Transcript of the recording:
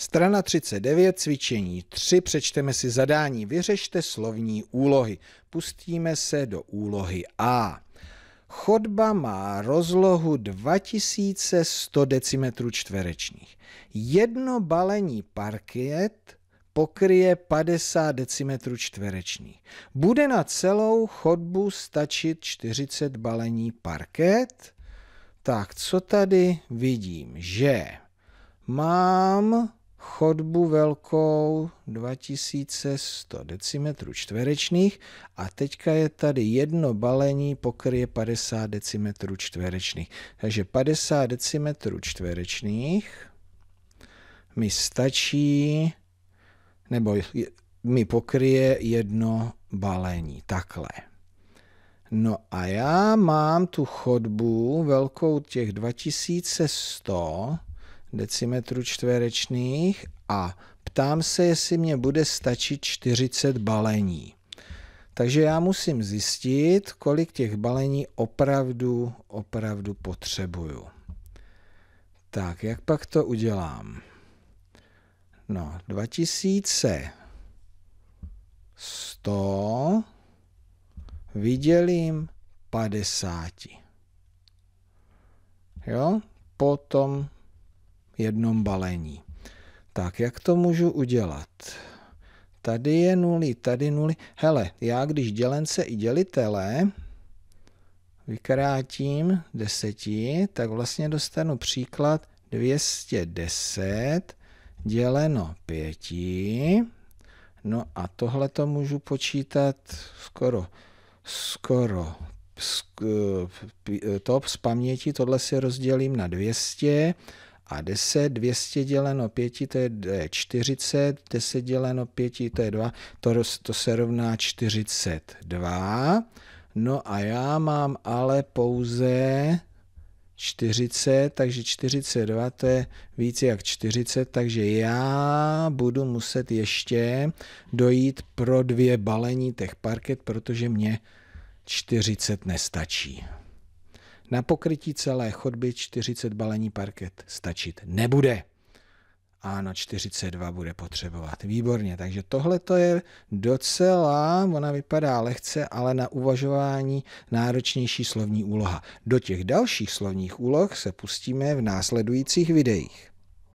Strana 39, cvičení 3, přečteme si zadání. Vyřešte slovní úlohy. Pustíme se do úlohy A. Chodba má rozlohu 2100 decimetrů čtverečních. Jedno balení parket pokryje 50 decimetrů čtverečních. Bude na celou chodbu stačit 40 balení parket? Tak, co tady vidím? Že mám chodbu velkou 2100 decimetrů čtverečných a teďka je tady jedno balení pokryje 50 decimetrů čtverečných. Takže 50 decimetrů čtverečných mi stačí, nebo mi pokryje jedno balení. Takhle. No a já mám tu chodbu velkou těch 2100 decimetrů čtverečných a ptám se, jestli mě bude stačit 40 balení. Takže já musím zjistit, kolik těch balení opravdu, opravdu potřebuju. Tak, jak pak to udělám? No, 2100 vydělím 50. Jo, potom jednom balení. Tak, jak to můžu udělat? Tady je nuly, tady nuly. Hele, já když dělence i dělitele vykrátím deseti, tak vlastně dostanu příklad 210 děleno pěti. No a tohle to můžu počítat skoro, skoro to z paměti, tohle si rozdělím na 200 a 10, 200 děleno 5, to je 40, 10 děleno 5, to je 2, to, to se rovná 42. No a já mám ale pouze 40, takže 42 to je více jak 40, takže já budu muset ještě dojít pro dvě balení těch parket, protože mě 40 nestačí. Na pokrytí celé chodby 40 balení parket stačit nebude. Ano, 42 bude potřebovat. Výborně, takže tohle to je docela, ona vypadá lehce, ale na uvažování náročnější slovní úloha. Do těch dalších slovních úloh se pustíme v následujících videích.